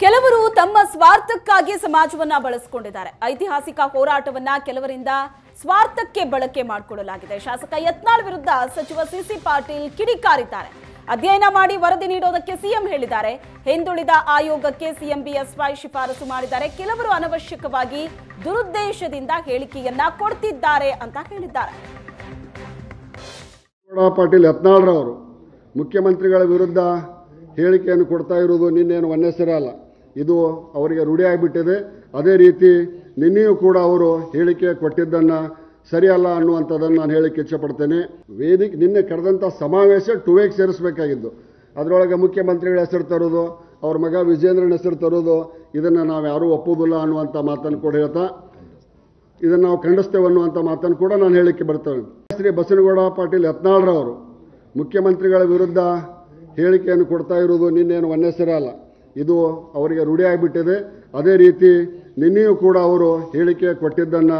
ಕೆಲವರು ತಮ್ಮ ಸ್ವಾರ್ಥಕ್ಕಾಗಿ ಸಮಾಜವನ್ನ ಬಳಸಿಕೊಂಡಿದ್ದಾರೆ. ಐತಿಹಾಸಿಕ ಹೋರಾಟವನ್ನ ಕೆಲವರಿಂದ ಸ್ವಾರ್ಥಕ್ಕೆ ಬಳಕೆ ಮಾಡಿಕೊಳ್ಳಲಾಗಿದೆ ಶಾಸಕ ಯತ್ನಾಳ್ ವಿರುದ್ಧ ಸಚಿವ ಸಿಸಿ ಪಾಟೀಲ್ ಕಿಡಿಕಾರಿದ್ದಾರೆ. ಅಧ್ಯಯನ ಮಾಡಿ ವರದಿ ನೀಡೋದಕ್ಕೆ ಸಿಎಂ ಹೇಳಿದ್ದಾರೆ. ಹಿಂದುಳಿದ ಆಯೋಗಕ್ಕೆ ಸಿಎಂ ಬಿಎಸ್ವೈ ಶಿಫಾರಸು ಮಾಡಿದ್ದಾರೆ. ಕೆಲವರು ಅನವಶ್ಯಕವಾಗಿ ದುರುದ್ದೇಶದಿಂದ ಹೇಳಿಕೆಯನ್ನ ಕೊಡ್ತಿದ್ದಾರೆ ಅಂತ ಹೇಳಿದ್ದಾರೆ. ಪಾಟೀಲ್ ಯತ್ನಾಳ್ರವರು ಮುಖ್ಯಮಂತ್ರಿಗಳ ವಿರುದ್ಧ ಹೇಳಿಕೆಯನ್ನು ಕೊಡ್ತಾ ಇರುವುದು ನಿನ್ನೇನು ಒನ್ನೆಸರೇ ಅಲ್ಲ. ಇದು ಅವರಿಗೆ ರೂಢಿಯಾಗಿಬಿಟ್ಟಿದೆ ಅದೇ ರೀತಿ ನಿನ್ನೆಯೂ ಕೂಡ ಅವರು ಹೇಳಿಕೆ ಕೊಟ್ಟಿದ್ದನ್ನು ಸರಿಯಲ್ಲ ಅನ್ನುವಂಥದ್ದನ್ನು ನಾನು ಹೇಳಿಕೆ ಇಚ್ಛಪಡ್ತೇನೆ. ವೇದಿಕೆ ನಿನ್ನೆ ಕರೆದಂಥ ಸಮಾವೇಶ ಟು ವೇಕ್ ಸೇರಿಸಬೇಕಾಗಿದ್ದು. ಅದರೊಳಗೆ ಮುಖ್ಯಮಂತ್ರಿಗಳ ಹೆಸರು ತರೋದು, ಅವ್ರ ಮಗ ವಿಜೇಂದ್ರನ ಹೆಸರು ತರೋದು, ಇದನ್ನು ನಾವು ಯಾರೂ ಒಪ್ಪೋದಿಲ್ಲ ಅನ್ನುವಂಥ ಮಾತನ್ನು ಕೂಡ ಹೇಳ್ತಾ, ಇದನ್ನು ನಾವು ಖಂಡಿಸ್ತೇವೆ ಅನ್ನುವಂಥ ಮಾತನ್ನು ಕೂಡ ನಾನು ಹೇಳಲಿಕ್ಕೆ ಬರ್ತೇನೆ. ಶ್ರೀ ಬಸನಗೌಡ ಪಾಟೀಲ್ ಯತ್ನಾಳ್ರವರು ಮುಖ್ಯಮಂತ್ರಿಗಳ ವಿರುದ್ಧ ಹೇಳಿಕೆಯನ್ನು ಕೊಡ್ತಾ ಇರುವುದು ನಿನ್ನೇನು ಒನ್ನೆಸರೇ ಅಲ್ಲ. ಇದು ಅವರಿಗೆ ರೂಢಿಯಾಗಿಬಿಟ್ಟಿದೆ ಅದೇ ರೀತಿ ನಿನ್ನೆಯೂ ಕೂಡ ಅವರು ಹೇಳಿಕೆ ಕೊಟ್ಟಿದ್ದನ್ನು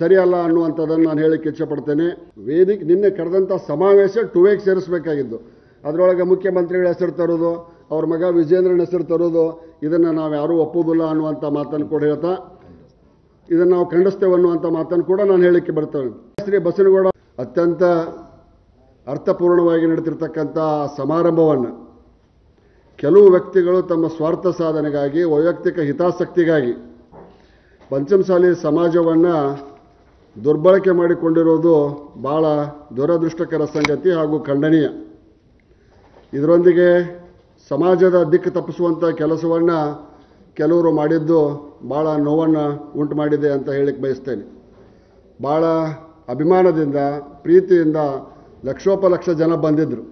ಸರಿಯಲ್ಲ ಅನ್ನುವಂಥದ್ದನ್ನು ನಾನು ಹೇಳಿಕೆ ಇಚ್ಛಪಡ್ತೇನೆ. ವೇದಿಕೆ ನಿನ್ನೆ ಕರೆದಂಥ ಸಮಾವೇಶ ಟು ವೇಕ್ ಸೇರಿಸಬೇಕಾಗಿದ್ದು. ಅದರೊಳಗೆ ಮುಖ್ಯಮಂತ್ರಿಗಳ ಹೆಸರು ತರೋದು, ಅವ್ರ ಮಗ ವಿಜೇಂದ್ರನ ಹೆಸರು ತರೋದು, ಇದನ್ನು ನಾವು ಯಾರೂ ಒಪ್ಪೋದಿಲ್ಲ ಅನ್ನುವಂಥ ಮಾತನ್ನು ಕೂಡ ಹೇಳ್ತಾ, ಇದನ್ನು ನಾವು ಖಂಡಿಸ್ತೇವೆ ಅನ್ನುವಂಥ ಮಾತನ್ನು ಕೂಡ ನಾನು ಹೇಳಲಿಕ್ಕೆ ಬರ್ತೇನೆ. ಶ್ರೀ ಬಸನಗೌಡ ಅತ್ಯಂತ ಅರ್ಥಪೂರ್ಣವಾಗಿ ನಡೆತಿರ್ತಕ್ಕಂಥ ಸಮಾರಂಭವನ್ನು ಕೆಲವು ವ್ಯಕ್ತಿಗಳು ತಮ್ಮ ಸ್ವಾರ್ಥ ಸಾಧನೆಗಾಗಿ, ವೈಯಕ್ತಿಕ ಹಿತಾಸಕ್ತಿಗಾಗಿ ಪಂಚಮಸಾಲಿ ಸಮಾಜವನ್ನು ದುರ್ಬಳಕೆ ಮಾಡಿಕೊಂಡಿರೋದು ಭಾಳ ದುರದೃಷ್ಟಕರ ಸಂಗತಿ ಹಾಗೂ ಖಂಡನೀಯ. ಇದರೊಂದಿಗೆ ಸಮಾಜದ ದಿಕ್ಕು ತಪ್ಪಿಸುವಂಥ ಕೆಲಸವನ್ನು ಕೆಲವರು ಮಾಡಿದ್ದು ಭಾಳ ನೋವನ್ನು ಉಂಟು ಮಾಡಿದೆ ಅಂತ ಹೇಳಿಕ್ಕೆ ಬಯಸ್ತೇನೆ. ಭಾಳ ಅಭಿಮಾನದಿಂದ, ಪ್ರೀತಿಯಿಂದ ಲಕ್ಷೋಪಲಕ್ಷ ಜನ ಬಂದಿದ್ದರು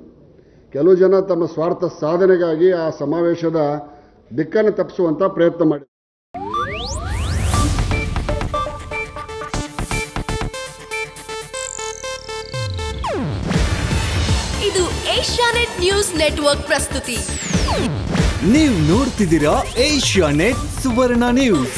ಕೆಲವು ಜನ ತಮ್ಮ ಸ್ವಾರ್ಥ ಸಾಧನೆಗಾಗಿ ಆ ಸಮಾವೇಶದ ದಿಕ್ಕನ್ನು ತಪ್ಪಿಸುವಂಥ ಪ್ರಯತ್ನ ಮಾಡಿದರು. ಇದು ಏಷ್ಯಾನೆಟ್ ನ್ಯೂಸ್ ನೆಟ್ವರ್ಕ್ ಪ್ರಸ್ತುತಿ. ನೀವು ನೋಡ್ತಿದ್ದೀರಾ ಏಷ್ಯಾನೆಟ್ ಸುವರ್ಣ ನ್ಯೂಸ್.